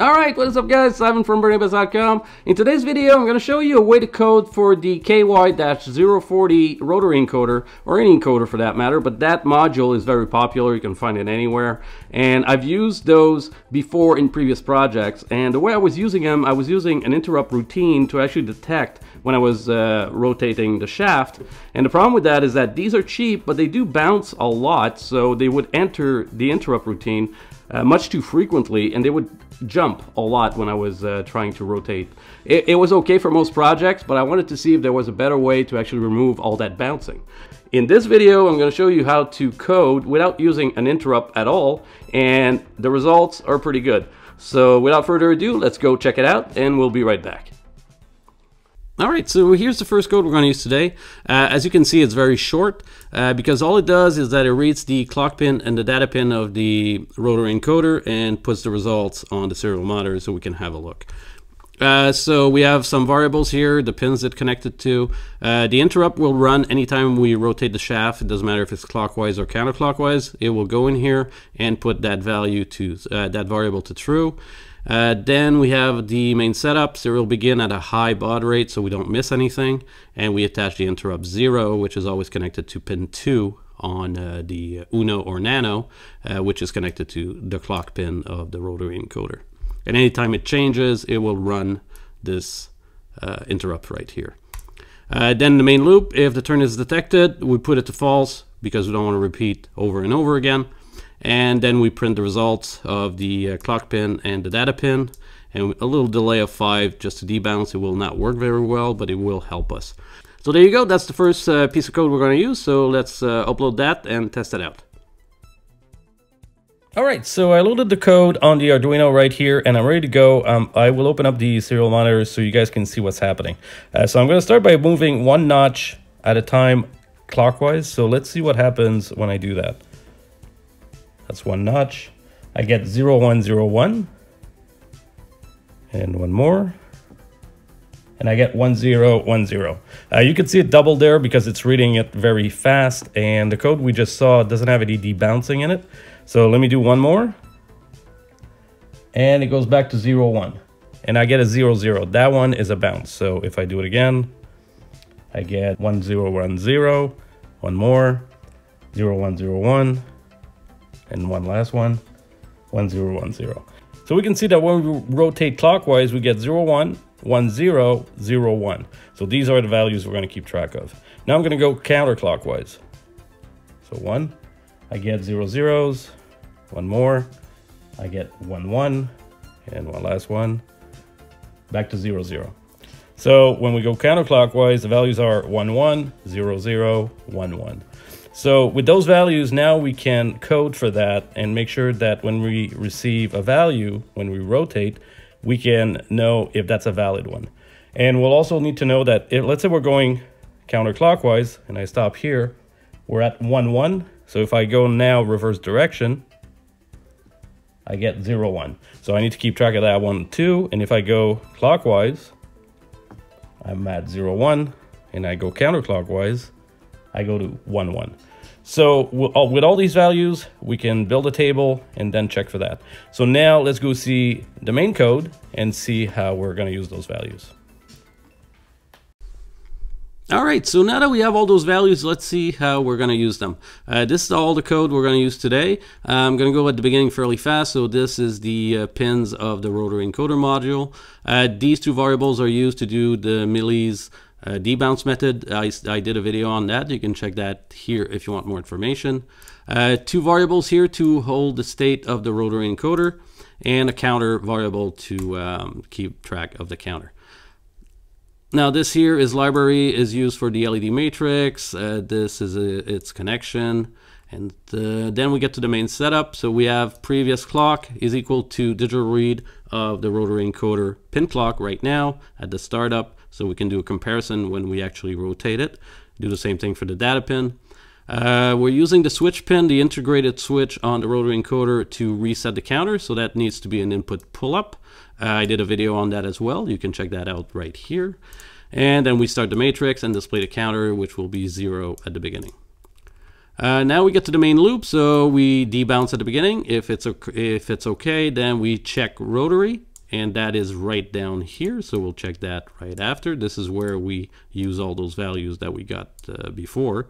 Alright, what is up guys? Simon from Brainy-Bits.com. In today's video, I'm going to show you a way to code for the KY-040 rotary encoder, or any encoder for that matter, but that module is very popular, you can find it anywhere. And I've used those before in previous projects, and the way I was using them, I was using an interrupt routine to actually detect when I was uh, rotating the shaft. And the problem with that is that these are cheap, but they do bounce a lot, so they would enter the interrupt routine uh, much too frequently, and they would jump a lot when I was uh, trying to rotate. It, it, was okay for most projects, but I wanted to see if there was a better way to actually remove all that bouncing. In this video, I'm going to show you how to code without using an interrupt at all, and the results are pretty good. So without further ado, let's go check it out, and we'll be right back. All right, so here's the first code we're going to use today. Uh, as you can see, it's very short uh, because all it does is that it reads the clock pin and the data pin of the rotary encoder and puts the results on the serial monitor so we can have a look. Uh, so we have some variables here, the pins it connected to. Uh, the interrupt will run anytime we rotate the shaft. It doesn't matter if it's clockwise or counterclockwise. It will go in here and put that value to uh, that variable to true. Uh, then we have the main setup, will begin at a high baud rate so we don't miss anything. And we attach the interrupt 0, which is always connected to pin 2 on uh, the Uno or Nano, uh, which is connected to the clock pin of the rotary encoder. And anytime it changes, it will run this uh, interrupt right here. Uh, then the main loop, if the turn is detected, we put it to false because we don't want to repeat over and over again and then we print the results of the uh, clock pin and the data pin and a little delay of 5 just to debounce. It will not work very well, but it will help us. So there you go, that's the first uh, piece of code we're going to use, so let's uh, upload that and test it out. Alright, so I loaded the code on the Arduino right here and I'm ready to go. Um, I will open up the serial monitor so you guys can see what's happening. Uh, so I'm going to start by moving one notch at a time clockwise, so let's see what happens when I do that. That's one notch. I get 0101 and one more and I get 1010. Uh, you can see it doubled there because it's reading it very fast and the code we just saw doesn't have any debouncing in it. So let me do one more and it goes back to 01 and I get a 00. That one is a bounce. So if I do it again, I get 1010, one more, 0101, and one last one, 1010. So we can see that when we rotate clockwise, we get 0, 1, 1, 0, 0, 1. So these are the values we're going to keep track of. Now I'm going to go counterclockwise. So 1, I get 0 zeros, one more, I get 1, 1, and one last one, back to 0, 0. So when we go counterclockwise, the values are 1, 1, 0, 0, 1, 1. So with those values, now we can code for that and make sure that when we receive a value, when we rotate, we can know if that's a valid one. And we'll also need to know that if, let's say we're going counterclockwise and I stop here, we're at 1, 1. So if I go now reverse direction, I get 0, 1. So I need to keep track of that 1, 2. And if I go clockwise, I'm at 0, 1. And I go counterclockwise, I go to 1, 1. So with all these values, we can build a table and then check for that. So now let's go see the main code and see how we're going to use those values. All right, so now that we have all those values, let's see how we're going to use them. Uh, this is all the code we're going to use today. I'm going to go at the beginning fairly fast. So this is the uh, pins of the rotary encoder module. Uh, these two variables are used to do the millis uh, debounce method, I, I did a video on that. You can check that here if you want more information. Uh, two variables here to hold the state of the rotary encoder and a counter variable to um, keep track of the counter. Now this here is library is used for the LED matrix. Uh, this is a, its connection. And uh, then we get to the main setup. So we have previous clock is equal to digital read of the rotary encoder pin clock right now at the startup. So we can do a comparison when we actually rotate it. Do the same thing for the data pin. Uh, we're using the switch pin, the integrated switch on the rotary encoder to reset the counter. So that needs to be an input pull-up. Uh, I did a video on that as well. You can check that out right here. And then we start the matrix and display the counter, which will be zero at the beginning. Uh, now we get to the main loop, so we debounce at the beginning. If it's if it's okay, then we check rotary, and that is right down here. So we'll check that right after. This is where we use all those values that we got uh, before.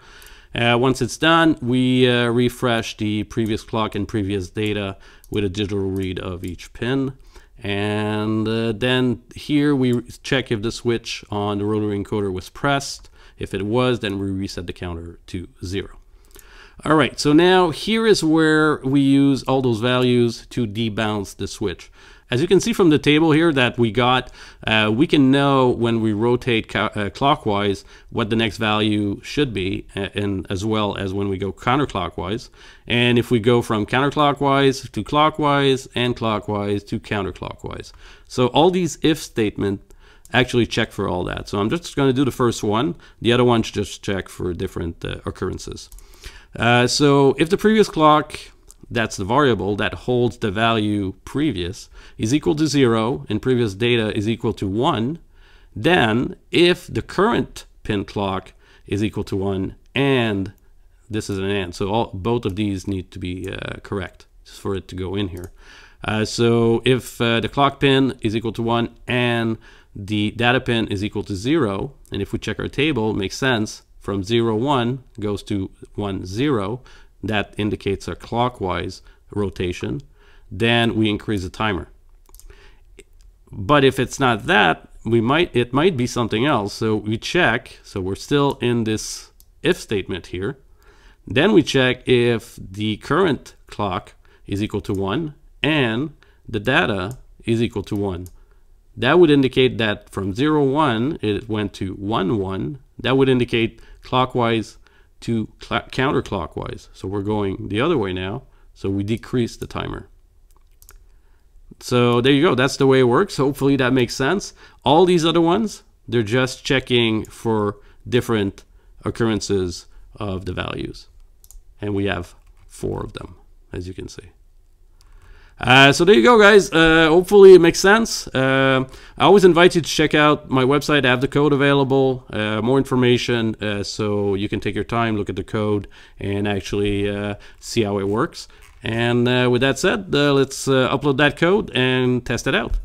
Uh, once it's done, we uh, refresh the previous clock and previous data with a digital read of each pin. And uh, then here we check if the switch on the rotary encoder was pressed. If it was, then we reset the counter to zero. All right, so now here is where we use all those values to debounce the switch. As you can see from the table here that we got, uh, we can know when we rotate uh, clockwise what the next value should be, and as well as when we go counterclockwise. And if we go from counterclockwise to clockwise and clockwise to counterclockwise. So all these if statement actually check for all that. So I'm just going to do the first one. The other ones just check for different uh, occurrences. Uh, so if the previous clock, that's the variable that holds the value previous, is equal to zero and previous data is equal to one, then if the current pin clock is equal to one and this is an and, so all, both of these need to be uh, correct for it to go in here. Uh, so if uh, the clock pin is equal to one and the data pin is equal to zero, and if we check our table, it makes sense, from 0, 1 goes to 1, 0, that indicates a clockwise rotation, then we increase the timer. But if it's not that, we might it might be something else. So we check, so we're still in this if statement here. Then we check if the current clock is equal to 1 and the data is equal to 1. That would indicate that from 0, 1, it went to 1, 1. That would indicate clockwise to counterclockwise. So we're going the other way now. So we decrease the timer. So there you go. That's the way it works. Hopefully that makes sense. All these other ones, they're just checking for different occurrences of the values. And we have four of them, as you can see. Uh, so there you go, guys. Uh, hopefully it makes sense. Uh, I always invite you to check out my website. I have the code available, uh, more information, uh, so you can take your time, look at the code, and actually uh, see how it works. And with that said, let's upload that code and test it out.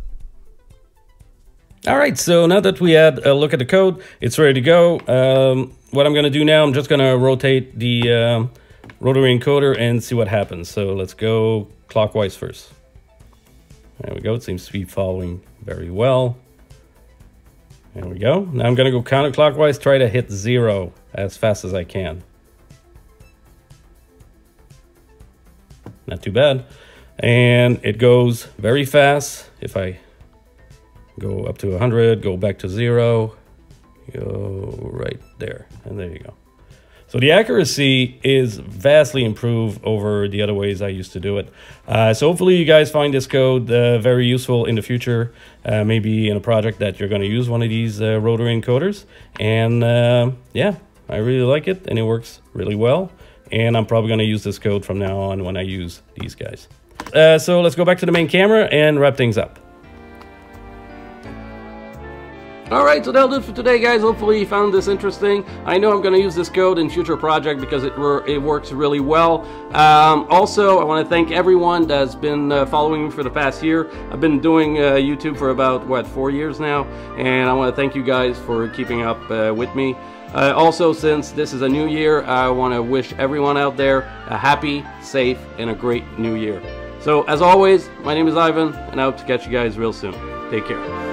All right, so now that we had a look at the code, it's ready to go. Um, what I'm going to do now, I'm just going to rotate the um, rotary encoder and see what happens. So let's go clockwise first. There we go. It seems to be following very well. There we go. Now I'm going to go counterclockwise, try to hit zero as fast as I can. Not too bad. And it goes very fast. If I go up to 100, go back to zero, go right there. And there you go. So the accuracy is vastly improved over the other ways I used to do it. Uh, so hopefully you guys find this code uh, very useful in the future, uh, maybe in a project that you're going to use one of these uh, rotary encoders. And uh, yeah, I really like it and it works really well. And I'm probably going to use this code from now on when I use these guys. Uh, so let's go back to the main camera and wrap things up. Alright, so that'll do it for today, guys. Hopefully you found this interesting. I know I'm going to use this code in future project because it, it works really well. Um, also, I want to thank everyone that's been uh, following me for the past year. I've been doing uh, YouTube for about, what, four years now. And I want to thank you guys for keeping up uh, with me. Uh, also, since this is a new year, I want to wish everyone out there a happy, safe, and a great new year. So, as always, my name is Ivan, and I hope to catch you guys real soon. Take care.